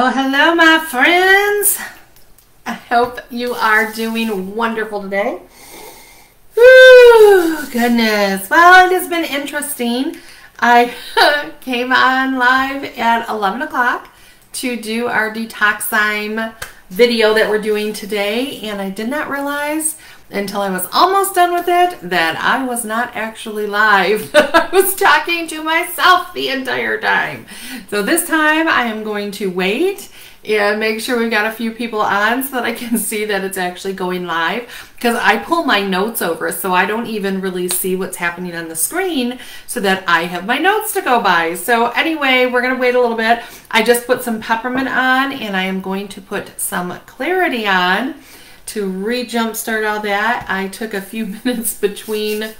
Oh, hello, my friends. I hope you are doing wonderful today. Woo, goodness. Well, it has been interesting. I came on live at 11 o'clock to do our Detoxzyme video that we're doing today, and I did not realize until I was almost done with it that I was not actually live. I was talking to myself the entire time. So this time I am going to wait and make sure we've got a few people on so that I can see that it's actually going live because I pull my notes over so I don't even really see what's happening on the screen so that I have my notes to go by. So anyway, we're going to wait a little bit. I just put some peppermint on and I am going to put some clarity on to re-jumpstart all that, I took a few minutes between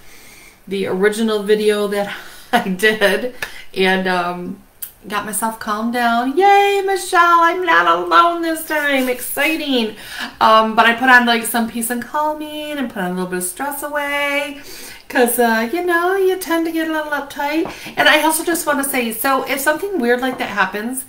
the original video that I did and um, got myself calmed down. Yay, Michelle, I'm not alone this time. Exciting. Um, but I put on like some peace and calming and put on a little bit of stress away because uh, you know you tend to get a little uptight and i also just want to say so if something weird like that happens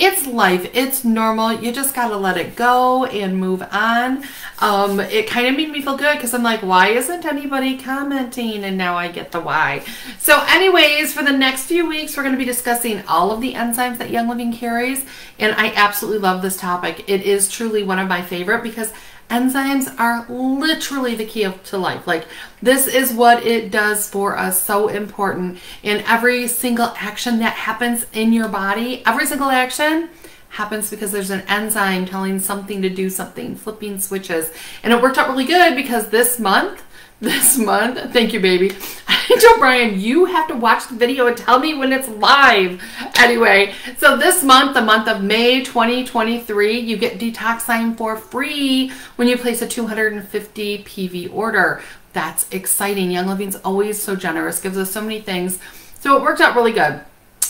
it's life. It's normal. You just got to let it go and move on. Um, it kind of made me feel good because I'm like, why isn't anybody commenting? And now I get the why. So anyways, for the next few weeks, we're going to be discussing all of the enzymes that Young Living carries. And I absolutely love this topic. It is truly one of my favorite because enzymes are literally the key to life. Like this is what it does for us. So important. In every single action that happens in your body, every single action happens because there's an enzyme telling something to do something, flipping switches. And it worked out really good because this month this month. Thank you, baby. Angel Brian, you have to watch the video and tell me when it's live. Anyway, so this month, the month of May 2023, you get Detoxzyme for free when you place a 250 PV order. That's exciting. Young Living's always so generous, gives us so many things. So it worked out really good.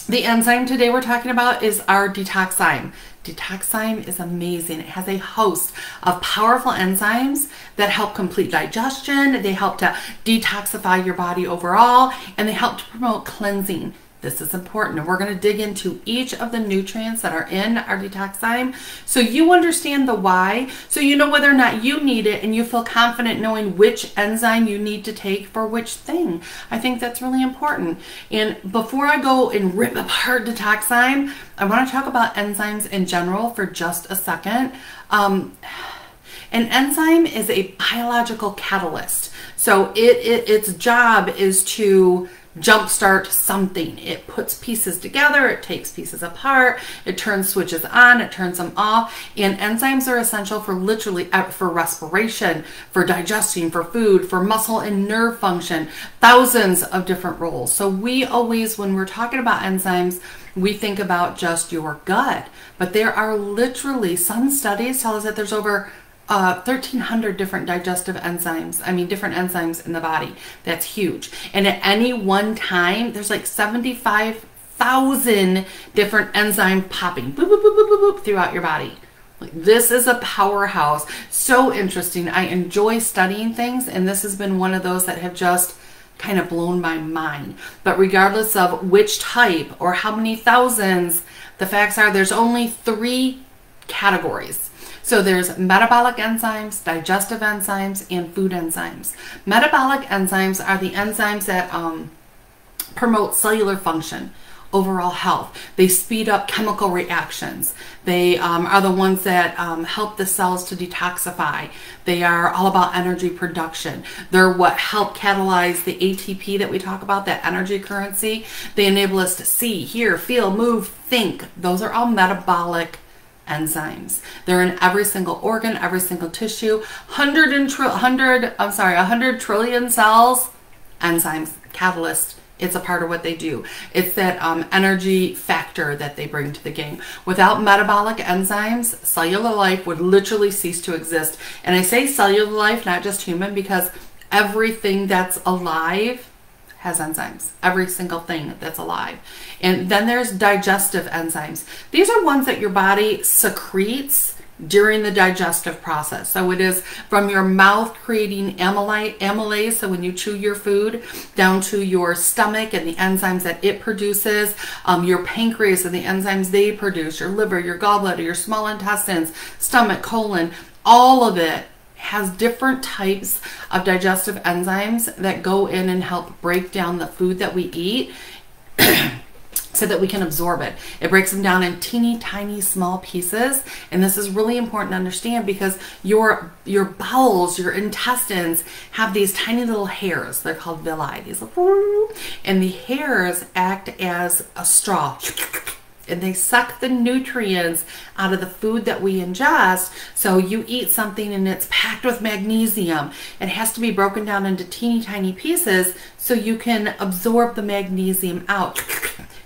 The enzyme today we're talking about is our Detoxzyme. Detoxzyme is amazing. It has a host of powerful enzymes that help complete digestion. They help to detoxify your body overall, and they help to promote cleansing. This is important. We're going to dig into each of the nutrients that are in our Detoxzyme so you understand the why, so you know whether or not you need it and you feel confident knowing which enzyme you need to take for which thing. I think that's really important. And before I go and rip apart Detoxzyme, I want to talk about enzymes in general for just a second. Um, an enzyme is a biological catalyst. So it, it its job is to jumpstart something. It puts pieces together, it takes pieces apart, it turns switches on, it turns them off, and enzymes are essential for literally uh, for respiration, for digesting, for food, for muscle and nerve function, thousands of different roles. So we always, when we're talking about enzymes, we think about just your gut, but there are literally some studies tell us that there's over uh, 1,300 different digestive enzymes. I mean, different enzymes in the body. That's huge. And at any one time, there's like 75,000 different enzyme popping boop, boop, boop, throughout your body. Like, this is a powerhouse. So interesting. I enjoy studying things, and this has been one of those that have just kind of blown my mind. But regardless of which type or how many thousands, the facts are there's only three categories so there's metabolic enzymes, digestive enzymes, and food enzymes. Metabolic enzymes are the enzymes that um, promote cellular function, overall health. They speed up chemical reactions. They um, are the ones that um, help the cells to detoxify. They are all about energy production. They're what help catalyze the ATP that we talk about, that energy currency. They enable us to see, hear, feel, move, think. Those are all metabolic enzymes. They're in every single organ, every single tissue, 100 and tri- 100, I'm sorry, 100 trillion cells, enzymes, catalyst. It's a part of what they do. It's that um, energy factor that they bring to the game. Without metabolic enzymes, cellular life would literally cease to exist. And I say cellular life, not just human, because everything that's alive has enzymes, every single thing that's alive. And then there's digestive enzymes. These are ones that your body secretes during the digestive process. So it is from your mouth creating amylase, amylase, so when you chew your food, down to your stomach and the enzymes that it produces, um, your pancreas and the enzymes they produce, your liver, your gallbladder, your small intestines, stomach, colon, all of it has different types of digestive enzymes that go in and help break down the food that we eat so that we can absorb it. It breaks them down in teeny tiny small pieces and this is really important to understand because your your bowels, your intestines have these tiny little hairs. They're called villi. These little, and the hairs act as a straw and they suck the nutrients out of the food that we ingest. So you eat something and it's packed with magnesium. It has to be broken down into teeny tiny pieces so you can absorb the magnesium out.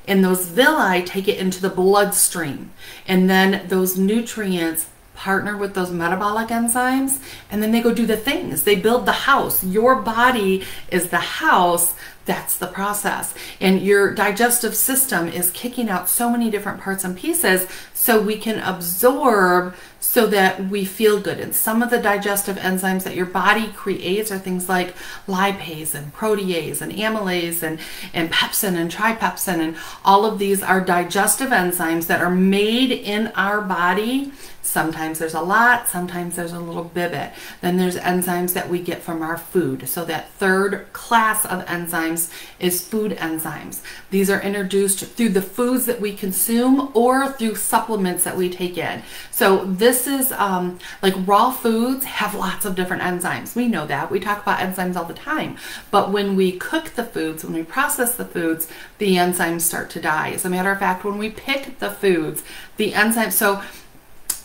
And those villi take it into the bloodstream. And then those nutrients partner with those metabolic enzymes and then they go do the things. They build the house. Your body is the house that's the process. And your digestive system is kicking out so many different parts and pieces so we can absorb so that we feel good. And some of the digestive enzymes that your body creates are things like lipase and protease and amylase and, and pepsin and tripepsin. And all of these are digestive enzymes that are made in our body Sometimes there's a lot, sometimes there's a little bit. Then there's enzymes that we get from our food. So that third class of enzymes is food enzymes. These are introduced through the foods that we consume or through supplements that we take in. So this is um, like raw foods have lots of different enzymes. We know that. We talk about enzymes all the time. But when we cook the foods, when we process the foods, the enzymes start to die. As a matter of fact, when we pick the foods, the enzymes, so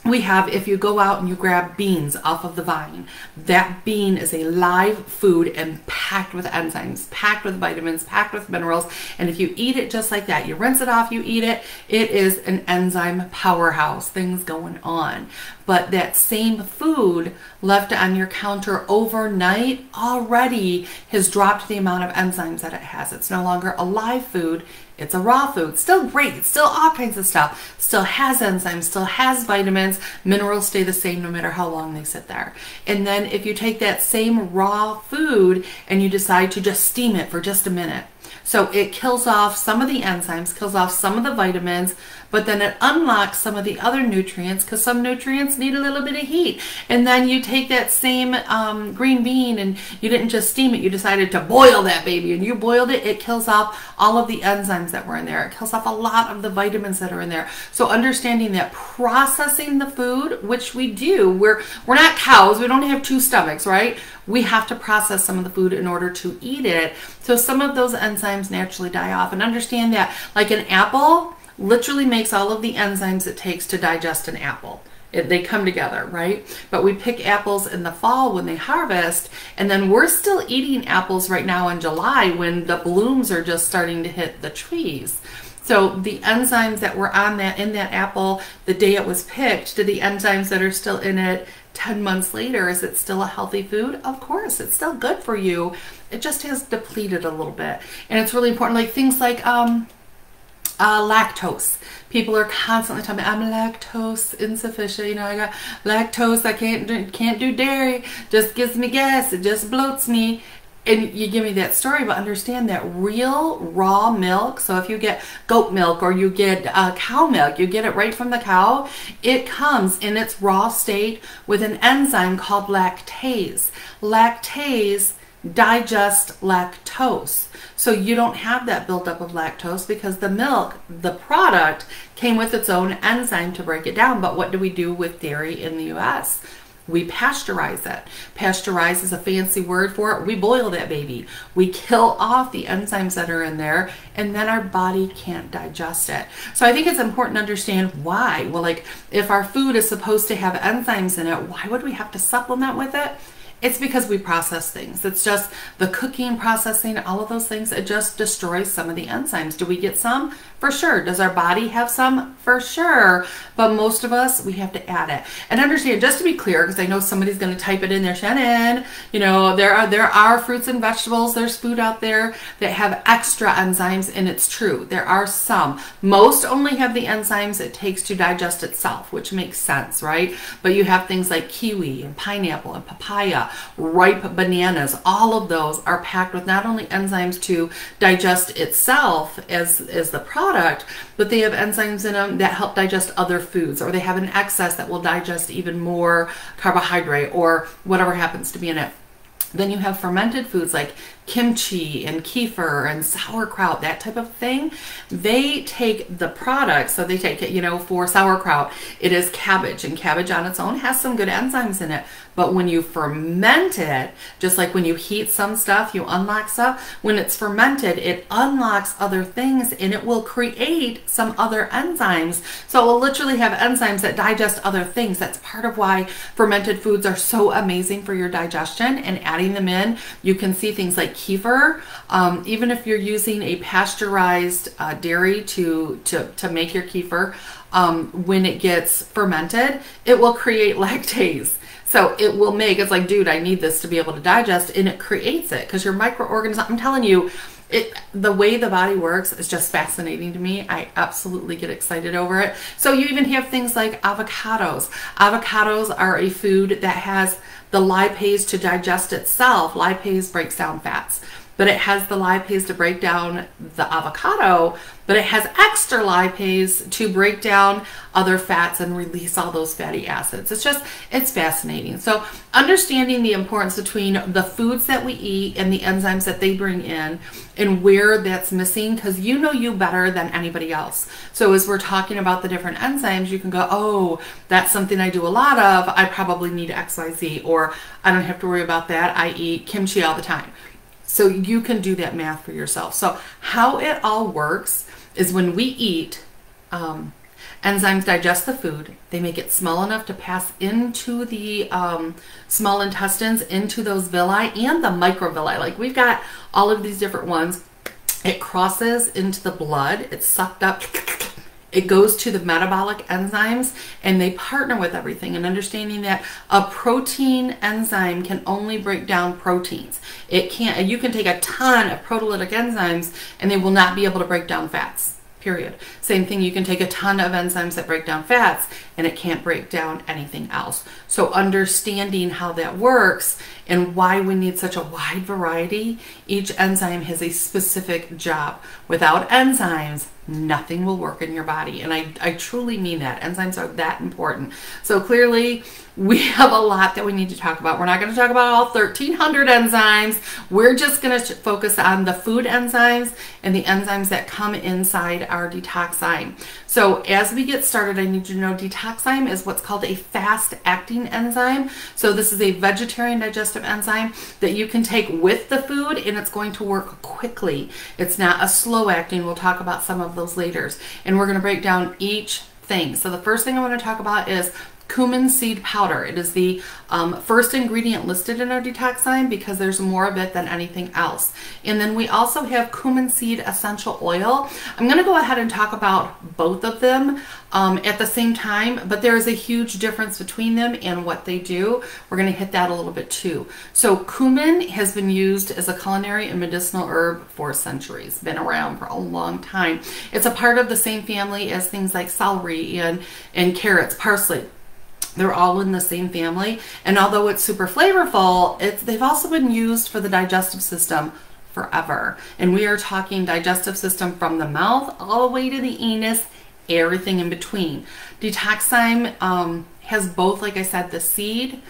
we have if you go out and you grab beans off of the vine that bean is a live food and packed with enzymes packed with vitamins packed with minerals. And if you eat it just like that you rinse it off you eat it it is an enzyme powerhouse. Things going on. But that same food left on your counter overnight already has dropped the amount of enzymes that it has. It's no longer a live food it's a raw food. Still great. Still all kinds of stuff. Still has enzymes. Still has vitamins. Minerals stay the same no matter how long they sit there. And then if you take that same raw food and you decide to just steam it for just a minute. So it kills off some of the enzymes, kills off some of the vitamins, but then it unlocks some of the other nutrients because some nutrients need a little bit of heat. And then you take that same um, green bean and you didn't just steam it, you decided to boil that baby and you boiled it, it kills off all of the enzymes that were in there. It kills off a lot of the vitamins that are in there. So understanding that processing the food, which we do, we're, we're not cows, we don't have two stomachs, right? We have to process some of the food in order to eat it. So some of those enzymes naturally die off and understand that like an apple, literally makes all of the enzymes it takes to digest an apple. It, they come together, right? But we pick apples in the fall when they harvest, and then we're still eating apples right now in July when the blooms are just starting to hit the trees. So the enzymes that were on that in that apple the day it was picked, to the enzymes that are still in it 10 months later, is it still a healthy food? Of course, it's still good for you. It just has depleted a little bit. And it's really important, like things like um, uh, lactose. People are constantly telling me I'm lactose insufficient. You know, I got lactose. I can't can't do dairy. Just gives me gas. It just bloats me. And you give me that story, but understand that real raw milk. So if you get goat milk or you get uh, cow milk, you get it right from the cow. It comes in its raw state with an enzyme called lactase. Lactase digests lactose. So you don't have that buildup of lactose because the milk, the product, came with its own enzyme to break it down. But what do we do with dairy in the US? We pasteurize it. Pasteurize is a fancy word for it. We boil that baby. We kill off the enzymes that are in there and then our body can't digest it. So I think it's important to understand why. Well, like if our food is supposed to have enzymes in it, why would we have to supplement with it? It's because we process things. It's just the cooking, processing, all of those things. It just destroys some of the enzymes. Do we get some? For sure. Does our body have some? For sure. But most of us, we have to add it. And understand, just to be clear, because I know somebody's going to type it in there, Shannon, you know, there are, there are fruits and vegetables, there's food out there that have extra enzymes, and it's true. There are some. Most only have the enzymes it takes to digest itself, which makes sense, right? But you have things like kiwi and pineapple and papaya, ripe bananas, all of those are packed with not only enzymes to digest itself as, as the product, but they have enzymes in them that help digest other foods, or they have an excess that will digest even more carbohydrate or whatever happens to be in it. Then you have fermented foods like kimchi and kefir and sauerkraut, that type of thing. They take the product, so they take it, you know, for sauerkraut, it is cabbage, and cabbage on its own has some good enzymes in it. But when you ferment it, just like when you heat some stuff, you unlock stuff, when it's fermented, it unlocks other things and it will create some other enzymes. So it will literally have enzymes that digest other things. That's part of why fermented foods are so amazing for your digestion and adding them in, you can see things like kefir. Um, even if you're using a pasteurized uh, dairy to, to, to make your kefir, um, when it gets fermented, it will create lactase. So it will make, it's like, dude, I need this to be able to digest, and it creates it because your microorganism, I'm telling you, it the way the body works is just fascinating to me. I absolutely get excited over it. So you even have things like avocados. Avocados are a food that has the lipase to digest itself. Lipase breaks down fats but it has the lipase to break down the avocado, but it has extra lipase to break down other fats and release all those fatty acids. It's just, it's fascinating. So understanding the importance between the foods that we eat and the enzymes that they bring in and where that's missing, because you know you better than anybody else. So as we're talking about the different enzymes, you can go, oh, that's something I do a lot of. I probably need XYZ, or I don't have to worry about that. I eat kimchi all the time. So you can do that math for yourself. So how it all works is when we eat, um, enzymes digest the food. They make it small enough to pass into the um, small intestines, into those villi and the microvilli. Like we've got all of these different ones. It crosses into the blood. It's sucked up it goes to the metabolic enzymes and they partner with everything and understanding that a protein enzyme can only break down proteins. It can't, you can take a ton of proteolytic enzymes and they will not be able to break down fats period. Same thing, you can take a ton of enzymes that break down fats and it can't break down anything else. So understanding how that works and why we need such a wide variety, each enzyme has a specific job. Without enzymes, nothing will work in your body. And I, I truly mean that. Enzymes are that important. So clearly, we have a lot that we need to talk about. We're not going to talk about all 1,300 enzymes. We're just going to focus on the food enzymes and the enzymes that come inside our Detoxzyme. So as we get started, I need you to know Detoxzyme is what's called a fast-acting enzyme. So this is a vegetarian digestive enzyme that you can take with the food and it's going to work quickly. It's not a slow-acting. We'll talk about some of those later. And we're going to break down each thing. So the first thing I want to talk about is cumin seed powder. It is the um, first ingredient listed in our Detoxzyme because there's more of it than anything else. And then we also have cumin seed essential oil. I'm going to go ahead and talk about both of them um, at the same time, but there is a huge difference between them and what they do. We're going to hit that a little bit too. So cumin has been used as a culinary and medicinal herb for centuries, been around for a long time. It's a part of the same family as things like celery and, and carrots, parsley. They're all in the same family. And although it's super flavorful, it's, they've also been used for the digestive system forever. And we are talking digestive system from the mouth all the way to the anus, everything in between. Detoxzyme um, has both, like I said, the seed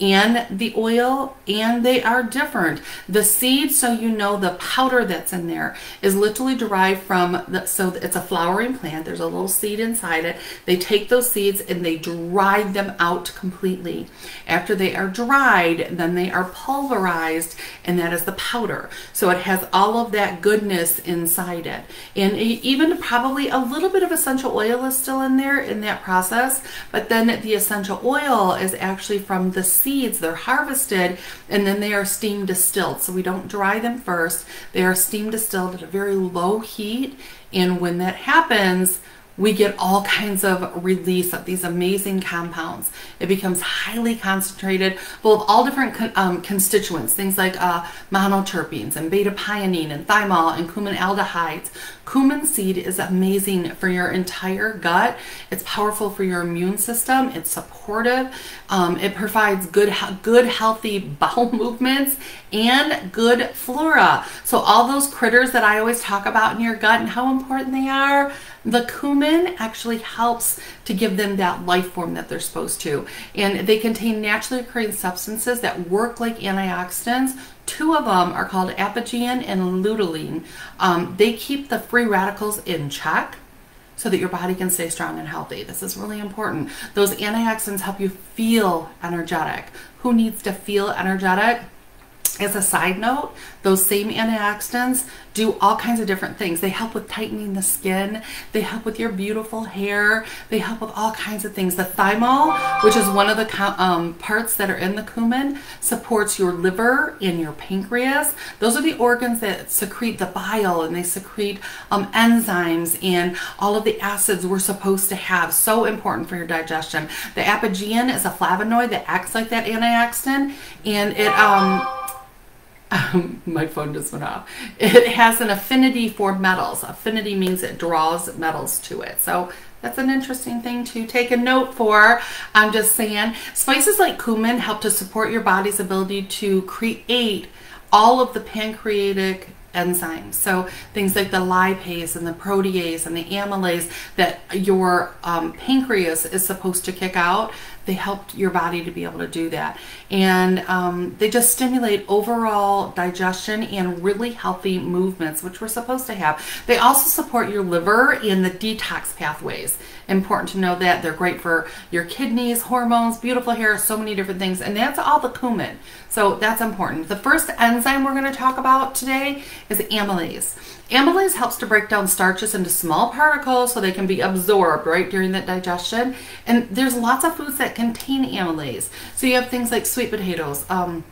and the oil and they are different. The seed, so you know the powder that's in there is literally derived from, the, so it's a flowering plant. There's a little seed inside it. They take those seeds and they dry them out completely. After they are dried, then they are pulverized and that is the powder. So it has all of that goodness inside it. And even probably a little bit of essential oil is still in there in that process, but then the essential oil is actually from the seed seeds. They're harvested and then they are steam distilled. So we don't dry them first. They are steam distilled at a very low heat. And when that happens, we get all kinds of release of these amazing compounds. It becomes highly concentrated, full of all different con um, constituents, things like uh, monoterpenes and beta-pinene and thymol and cumin aldehydes. Cumin seed is amazing for your entire gut. It's powerful for your immune system. It's supportive. Um, it provides good, good, healthy bowel movements and good flora. So all those critters that I always talk about in your gut and how important they are, the cumin actually helps to give them that life form that they're supposed to. And they contain naturally occurring substances that work like antioxidants. Two of them are called apigenin and luteolin. Um, they keep the free radicals in check so that your body can stay strong and healthy. This is really important. Those antioxidants help you feel energetic. Who needs to feel energetic? As a side note, those same antioxidants do all kinds of different things. They help with tightening the skin. They help with your beautiful hair. They help with all kinds of things. The thymol, which is one of the um, parts that are in the cumin, supports your liver and your pancreas. Those are the organs that secrete the bile and they secrete um, enzymes and all of the acids we're supposed to have. So important for your digestion. The apigenin is a flavonoid that acts like that antioxidant and it um, um, my phone just went off. It has an affinity for metals. Affinity means it draws metals to it. So that's an interesting thing to take a note for. I'm just saying, spices like cumin help to support your body's ability to create all of the pancreatic enzymes. So things like the lipase and the protease and the amylase that your um, pancreas is supposed to kick out, they help your body to be able to do that. And um, they just stimulate overall digestion and really healthy movements, which we're supposed to have. They also support your liver and the detox pathways. Important to know that they're great for your kidneys, hormones, beautiful hair, so many different things. And that's all the cumin. So that's important. The first enzyme we're going to talk about today is amylase. Amylase helps to break down starches into small particles so they can be absorbed right during that digestion. And there's lots of foods that contain amylase. So you have things like sweet potatoes, um,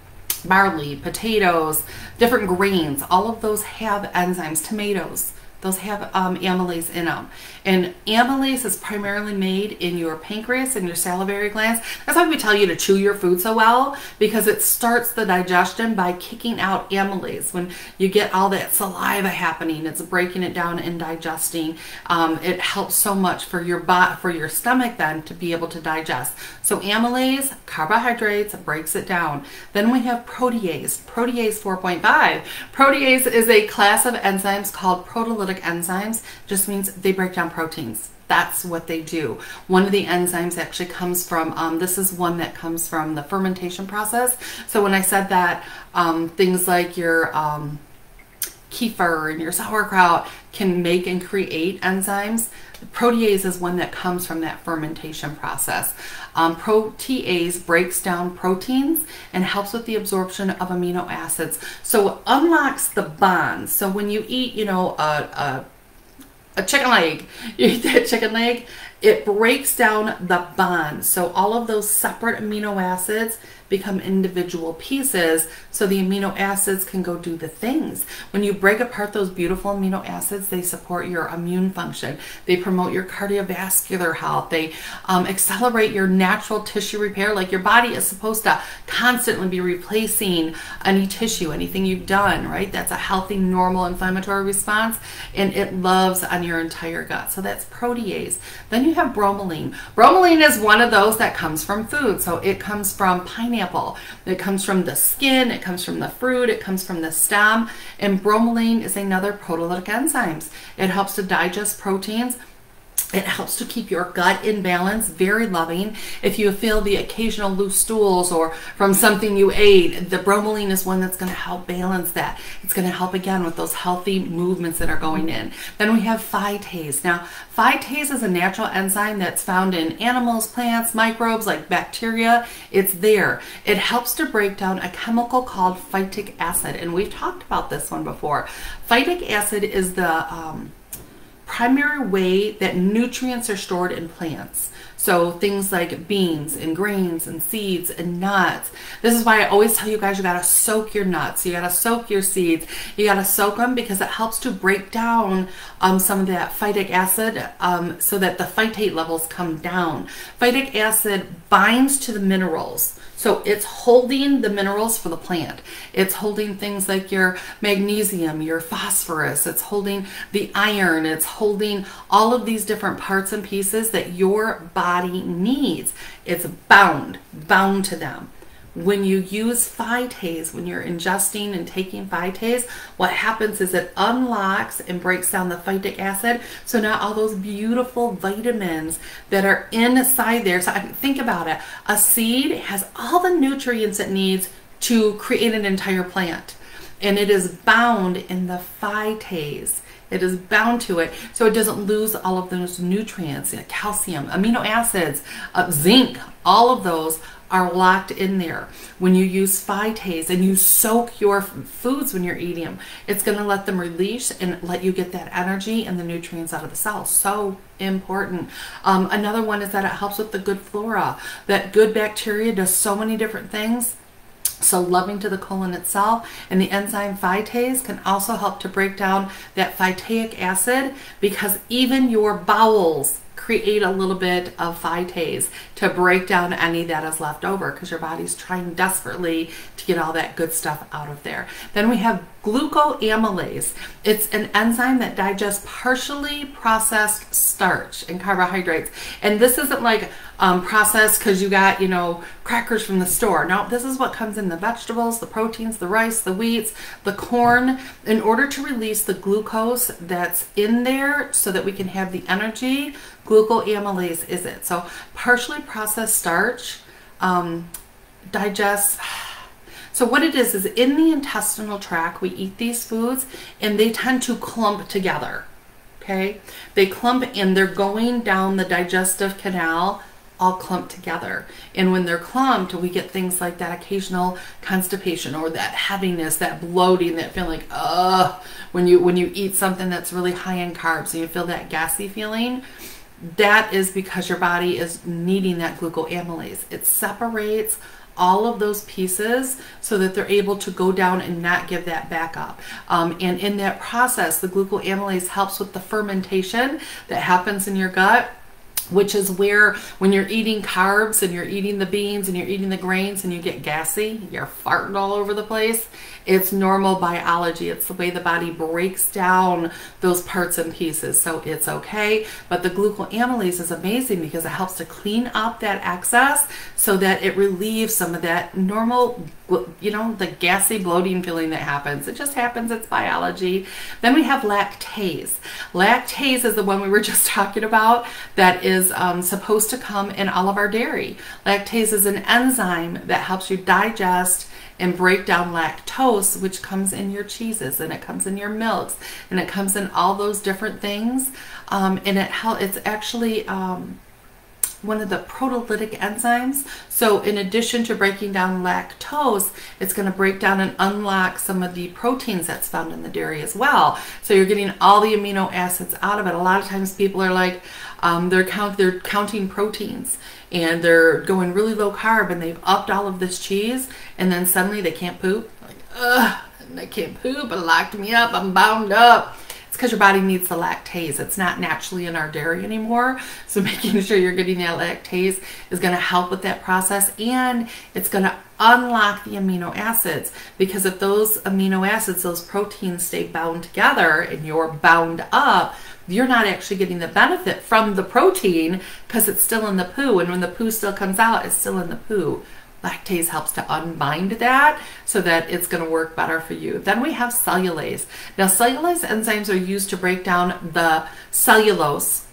barley, potatoes, different grains. All of those have enzymes. Tomatoes, those have um, amylase in them. And amylase is primarily made in your pancreas and your salivary glands. That's why we tell you to chew your food so well because it starts the digestion by kicking out amylase. When you get all that saliva happening, it's breaking it down and digesting. Um, it helps so much for your bot for your stomach then to be able to digest. So amylase, carbohydrates, breaks it down. Then we have protease, protease 4.5. Protease is a class of enzymes called proteolytic enzymes. Just means they break down proteins. That's what they do. One of the enzymes actually comes from, um, this is one that comes from the fermentation process. So when I said that um, things like your um, kefir and your sauerkraut can make and create enzymes, protease is one that comes from that fermentation process. Um, protease breaks down proteins and helps with the absorption of amino acids. So it unlocks the bonds. So when you eat, you know, a, a a chicken leg. You eat that chicken leg, it breaks down the bonds. So all of those separate amino acids become individual pieces so the amino acids can go do the things. When you break apart those beautiful amino acids, they support your immune function. They promote your cardiovascular health. They um, accelerate your natural tissue repair. Like your body is supposed to constantly be replacing any tissue, anything you've done, right? That's a healthy, normal inflammatory response and it loves on your entire gut. So that's protease. Then you have bromelain. Bromelain is one of those that comes from food. So it comes from pineapple. It comes from the skin. It comes from the fruit. It comes from the stem. And bromelain is another proteolytic enzyme. It helps to digest proteins it helps to keep your gut in balance, very loving. If you feel the occasional loose stools or from something you ate, the bromelain is one that's going to help balance that. It's going to help again with those healthy movements that are going in. Then we have phytase. Now, phytase is a natural enzyme that's found in animals, plants, microbes like bacteria. It's there. It helps to break down a chemical called phytic acid, and we've talked about this one before. Phytic acid is the um, primary way that nutrients are stored in plants. So things like beans and grains and seeds and nuts. This is why I always tell you guys you gotta soak your nuts, you gotta soak your seeds, you gotta soak them because it helps to break down um, some of that phytic acid um, so that the phytate levels come down. Phytic acid binds to the minerals. So it's holding the minerals for the plant. It's holding things like your magnesium, your phosphorus. It's holding the iron. It's holding all of these different parts and pieces that your body needs. It's bound, bound to them. When you use phytase, when you're ingesting and taking phytase, what happens is it unlocks and breaks down the phytic acid. So now all those beautiful vitamins that are inside there. So think about it. A seed has all the nutrients it needs to create an entire plant. And it is bound in the phytase. It is bound to it so it doesn't lose all of those nutrients, calcium, amino acids, uh, zinc, all of those are locked in there. When you use phytase and you soak your foods when you're eating them, it's going to let them release and let you get that energy and the nutrients out of the cells. So important. Um, another one is that it helps with the good flora. That good bacteria does so many different things. So loving to the colon itself and the enzyme phytase can also help to break down that phytaic acid because even your bowels create a little bit of phytase to break down any that is left over because your body's trying desperately to get all that good stuff out of there. Then we have glucoamylase. It's an enzyme that digests partially processed starch and carbohydrates. And this isn't like um, processed because you got, you know, crackers from the store. No, this is what comes in the vegetables, the proteins, the rice, the wheats, the corn. In order to release the glucose that's in there so that we can have the energy, glucoamylase is it. So partially processed starch um, digests so what it is, is in the intestinal tract, we eat these foods and they tend to clump together, okay? They clump and they're going down the digestive canal all clumped together. And when they're clumped, we get things like that occasional constipation or that heaviness, that bloating, that feeling like, ugh, when you, when you eat something that's really high in carbs and you feel that gassy feeling, that is because your body is needing that glucoamylase. It separates all of those pieces so that they're able to go down and not give that back up. Um, and in that process, the glucoamylase helps with the fermentation that happens in your gut which is where when you're eating carbs and you're eating the beans and you're eating the grains and you get gassy, you're farting all over the place, it's normal biology. It's the way the body breaks down those parts and pieces. So it's okay. But the glucoamylase is amazing because it helps to clean up that excess so that it relieves some of that normal, you know, the gassy bloating feeling that happens. It just happens. It's biology. Then we have lactase. Lactase is the one we were just talking about that is um, supposed to come in all of our dairy. Lactase is an enzyme that helps you digest and break down lactose, which comes in your cheeses and it comes in your milks and it comes in all those different things. Um, and it it's actually um, one of the proteolytic enzymes. So in addition to breaking down lactose, it's going to break down and unlock some of the proteins that's found in the dairy as well. So you're getting all the amino acids out of it. A lot of times people are like, um, they're count they're counting proteins and they're going really low carb and they've upped all of this cheese and then suddenly they can't poop. Like, ugh, I can't poop. It locked me up. I'm bound up. It's because your body needs the lactase. It's not naturally in our dairy anymore. So making sure you're getting that lactase is going to help with that process and it's going to unlock the amino acids because if those amino acids, those proteins stay bound together and you're bound up, you're not actually getting the benefit from the protein because it's still in the poo. And when the poo still comes out, it's still in the poo. Lactase helps to unbind that so that it's going to work better for you. Then we have cellulase. Now, cellulase enzymes are used to break down the cellulose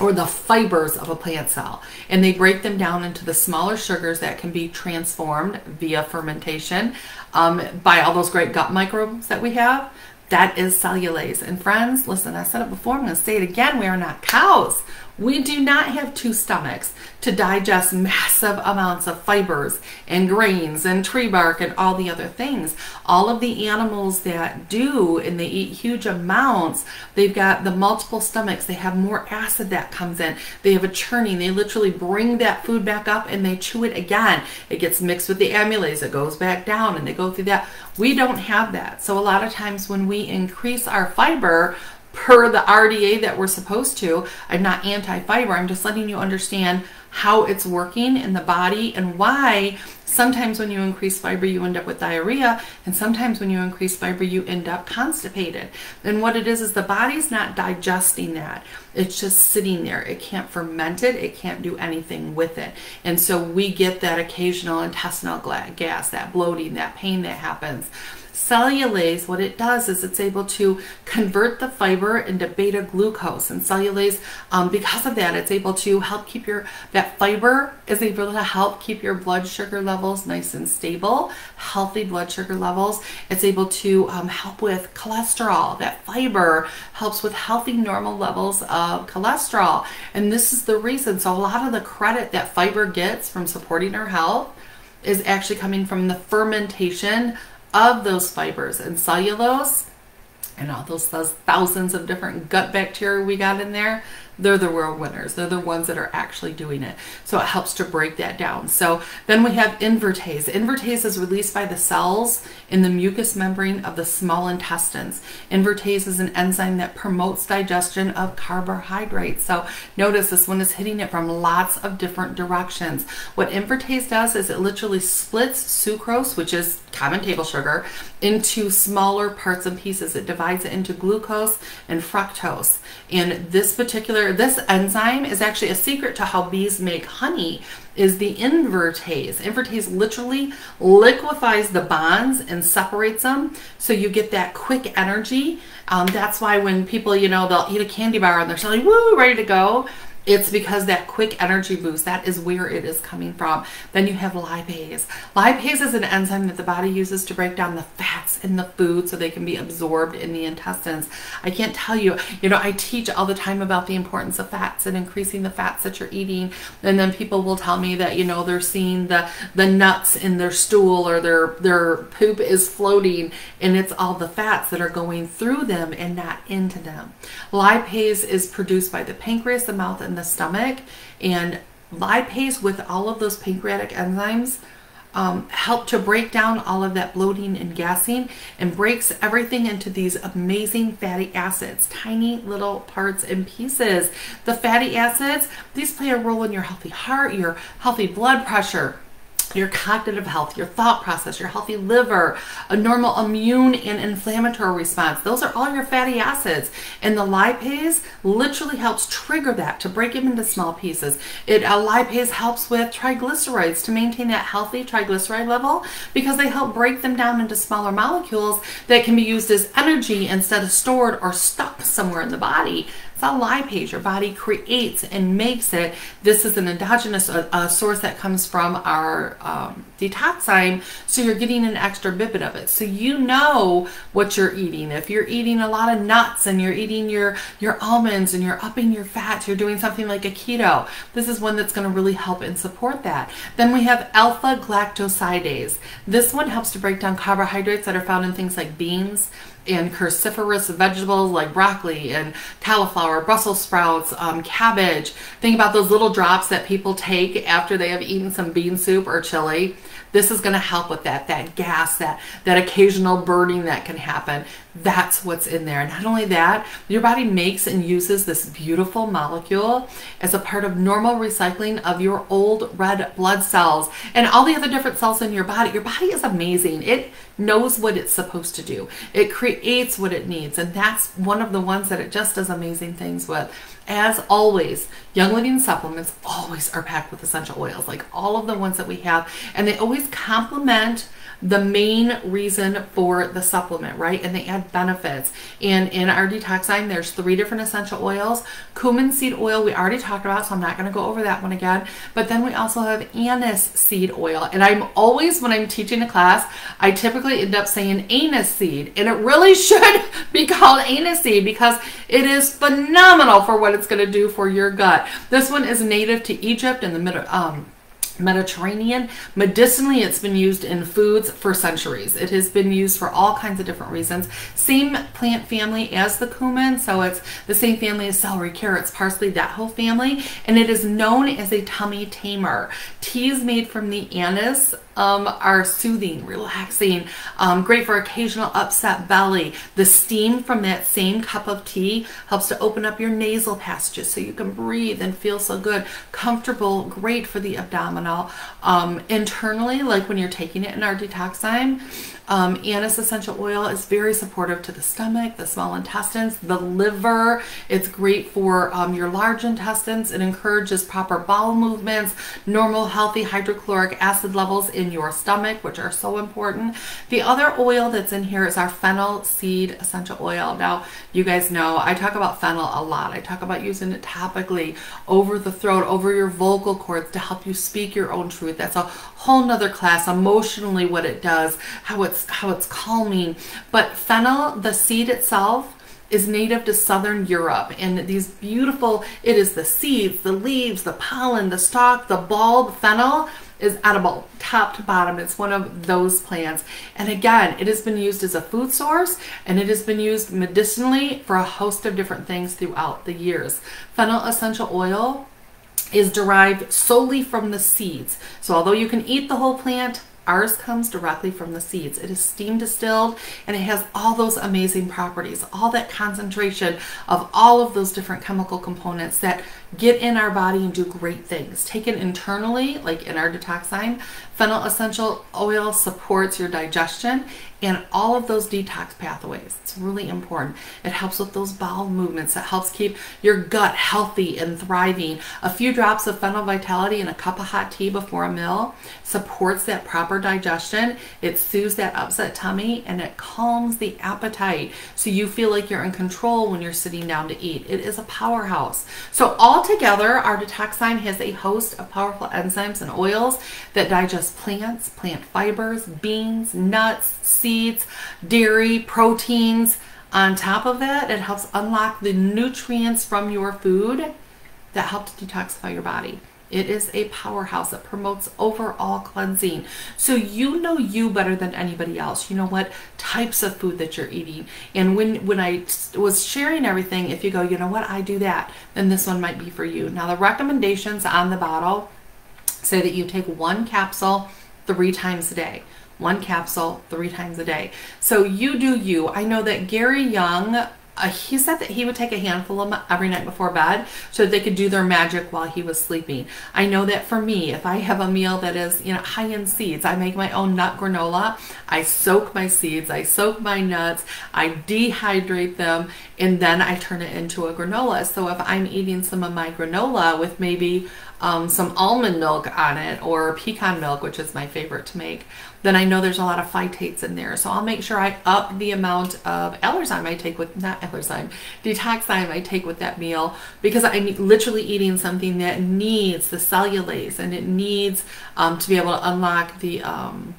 or the fibers of a plant cell. And they break them down into the smaller sugars that can be transformed via fermentation um, by all those great gut microbes that we have. That is cellulase. And friends, listen, I said it before, I'm going to say it again. We are not cows. We do not have two stomachs to digest massive amounts of fibers and grains and tree bark and all the other things. All of the animals that do and they eat huge amounts, they've got the multiple stomachs, they have more acid that comes in, they have a churning, they literally bring that food back up and they chew it again. It gets mixed with the amylase, it goes back down and they go through that. We don't have that. So a lot of times when we increase our fiber, per the RDA that we're supposed to. I'm not anti-fiber. I'm just letting you understand how it's working in the body and why sometimes when you increase fiber you end up with diarrhea and sometimes when you increase fiber you end up constipated and what it is is the body's not digesting that it's just sitting there it can't ferment it it can't do anything with it and so we get that occasional intestinal gas that bloating that pain that happens Cellulase, what it does is it's able to convert the fiber into beta glucose. And cellulase, um, because of that, it's able to help keep your, that fiber is able to help keep your blood sugar levels nice and stable, healthy blood sugar levels. It's able to um, help with cholesterol. That fiber helps with healthy normal levels of cholesterol. And this is the reason. So a lot of the credit that fiber gets from supporting our health is actually coming from the fermentation of those fibers and cellulose and all those thousands of different gut bacteria we got in there they're the world winners. They're the ones that are actually doing it. So it helps to break that down. So then we have invertase. Invertase is released by the cells in the mucous membrane of the small intestines. Invertase is an enzyme that promotes digestion of carbohydrates. So notice this one is hitting it from lots of different directions. What invertase does is it literally splits sucrose, which is common table sugar, into smaller parts and pieces. It divides it into glucose and fructose. And this particular this enzyme is actually a secret to how bees make honey is the invertase. Invertase literally liquefies the bonds and separates them so you get that quick energy. Um, that's why when people, you know, they'll eat a candy bar and they're suddenly, woo, ready to go. It's because that quick energy boost, that is where it is coming from. Then you have lipase. Lipase is an enzyme that the body uses to break down the fats in the food so they can be absorbed in the intestines. I can't tell you, you know, I teach all the time about the importance of fats and increasing the fats that you're eating. And then people will tell me that, you know, they're seeing the, the nuts in their stool or their, their poop is floating and it's all the fats that are going through them and not into them. Lipase is produced by the pancreas, the mouth, and the stomach and lipase with all of those pancreatic enzymes um, help to break down all of that bloating and gassing and breaks everything into these amazing fatty acids, tiny little parts and pieces. The fatty acids, these play a role in your healthy heart, your healthy blood pressure, your cognitive health, your thought process, your healthy liver, a normal immune and inflammatory response. Those are all your fatty acids. And the lipase literally helps trigger that to break them into small pieces. It uh, Lipase helps with triglycerides to maintain that healthy triglyceride level because they help break them down into smaller molecules that can be used as energy instead of stored or stuck somewhere in the body it's not lipase. Your body creates and makes it. This is an endogenous source that comes from our um. So you're getting an extra bit of it. So you know what you're eating. If you're eating a lot of nuts and you're eating your, your almonds and you're upping your fats, you're doing something like a keto. This is one that's going to really help and support that. Then we have alpha galactosidase. This one helps to break down carbohydrates that are found in things like beans, and cruciferous vegetables like broccoli and cauliflower, Brussels sprouts, um, cabbage. Think about those little drops that people take after they have eaten some bean soup or chili. This is going to help with that, that gas, that, that occasional burning that can happen. That's what's in there. And not only that, your body makes and uses this beautiful molecule as a part of normal recycling of your old red blood cells and all the other different cells in your body. Your body is amazing. It knows what it's supposed to do. It creates what it needs. And that's one of the ones that it just does amazing things with. As always, Young Living supplements always are packed with essential oils, like all of the ones that we have, and they always complement the main reason for the supplement, right? And they add benefits. And in our Detoxzyme, there's three different essential oils. Cumin seed oil, we already talked about, so I'm not going to go over that one again. But then we also have anise seed oil. And I'm always, when I'm teaching a class, I typically end up saying anise seed. And it really should be called anise seed because it is phenomenal for what it's it's going to do for your gut. This one is native to Egypt and the middle. Um, Mediterranean. Medicinally, it's been used in foods for centuries. It has been used for all kinds of different reasons. Same plant family as the cumin, so it's the same family as celery, carrots, parsley, that whole family, and it is known as a tummy tamer. Teas made from the anise um, are soothing, relaxing, um, great for occasional upset belly. The steam from that same cup of tea helps to open up your nasal passages so you can breathe and feel so good, comfortable, great for the abdominal. Um, internally, like when you're taking it in our Detoxzyme, um, anise essential oil is very supportive to the stomach, the small intestines, the liver. It's great for um, your large intestines. It encourages proper bowel movements, normal healthy hydrochloric acid levels in your stomach, which are so important. The other oil that's in here is our fennel seed essential oil. Now, you guys know I talk about fennel a lot. I talk about using it topically over the throat, over your vocal cords to help you speak your own truth. That's a whole nother class emotionally what it does, how it's how it's calming. But fennel, the seed itself, is native to southern Europe and these beautiful it is the seeds the leaves the pollen the stalk the bulb fennel is edible top to bottom it's one of those plants and again it has been used as a food source and it has been used medicinally for a host of different things throughout the years fennel essential oil is derived solely from the seeds. So although you can eat the whole plant, Ours comes directly from the seeds. It is steam distilled and it has all those amazing properties, all that concentration of all of those different chemical components that get in our body and do great things. Taken internally, like in our Detoxzyme, fennel essential oil supports your digestion and all of those detox pathways. It's really important. It helps with those bowel movements. It helps keep your gut healthy and thriving. A few drops of fennel vitality in a cup of hot tea before a meal supports that proper digestion. It soothes that upset tummy and it calms the appetite so you feel like you're in control when you're sitting down to eat. It is a powerhouse. So all together, our Detoxzyme has a host of powerful enzymes and oils that digest plants, plant fibers, beans, nuts, seeds, dairy, proteins. On top of that, it helps unlock the nutrients from your food that help to detoxify your body. It is a powerhouse that promotes overall cleansing. So you know you better than anybody else. You know what types of food that you're eating. And when, when I was sharing everything, if you go, you know what, I do that, then this one might be for you. Now the recommendations on the bottle say that you take one capsule three times a day one capsule three times a day. So you do you. I know that Gary Young, uh, he said that he would take a handful of them every night before bed so they could do their magic while he was sleeping. I know that for me, if I have a meal that is, you know, high in seeds, I make my own nut granola. I soak my seeds, I soak my nuts, I dehydrate them, and then I turn it into a granola. So if I'm eating some of my granola with maybe um, some almond milk on it or pecan milk, which is my favorite to make, then I know there's a lot of phytates in there. So I'll make sure I up the amount of Allerzyme I take with, not Allerzyme, Detoxzyme I take with that meal because I'm literally eating something that needs the cellulase and it needs um, to be able to unlock the um,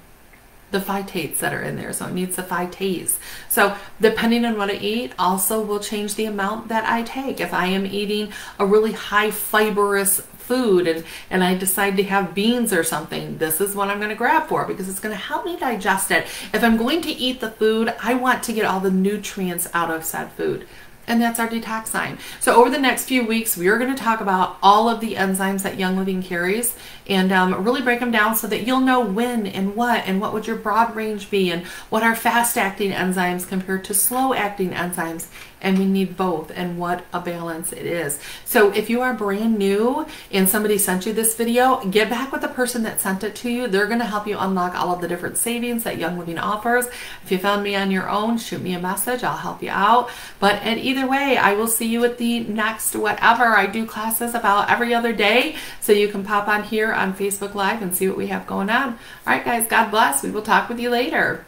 the phytates that are in there. So it needs the phytase. So depending on what I eat also will change the amount that I take. If I am eating a really high fibrous food and, and I decide to have beans or something, this is what I'm going to grab for because it's going to help me digest it. If I'm going to eat the food, I want to get all the nutrients out of said food and that's our Detoxzyme. So over the next few weeks, we are going to talk about all of the enzymes that Young Living carries and um, really break them down so that you'll know when and what and what would your broad range be and what are fast acting enzymes compared to slow acting enzymes and we need both and what a balance it is. So if you are brand new and somebody sent you this video, get back with the person that sent it to you. They're going to help you unlock all of the different savings that Young Living offers. If you found me on your own, shoot me a message. I'll help you out. But and either way, I will see you at the next whatever. I do classes about every other day. So you can pop on here on Facebook Live and see what we have going on. All right, guys, God bless. We will talk with you later.